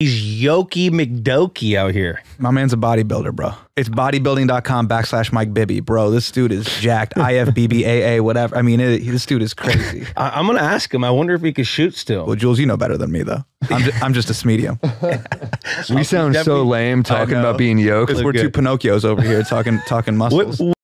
He's Yoki McDokey out here. My man's a bodybuilder, bro. It's bodybuilding.com backslash Mike Bibby. Bro, this dude is jacked. IFBBAA, whatever. I mean, it, this dude is crazy. I'm gonna ask him. I wonder if he could shoot still. Well, Jules, you know better than me, though. I'm, ju- I'm just a medium. We sound so lame talking about being yoked. We're two. Pinocchios over here talking talking muscles. What,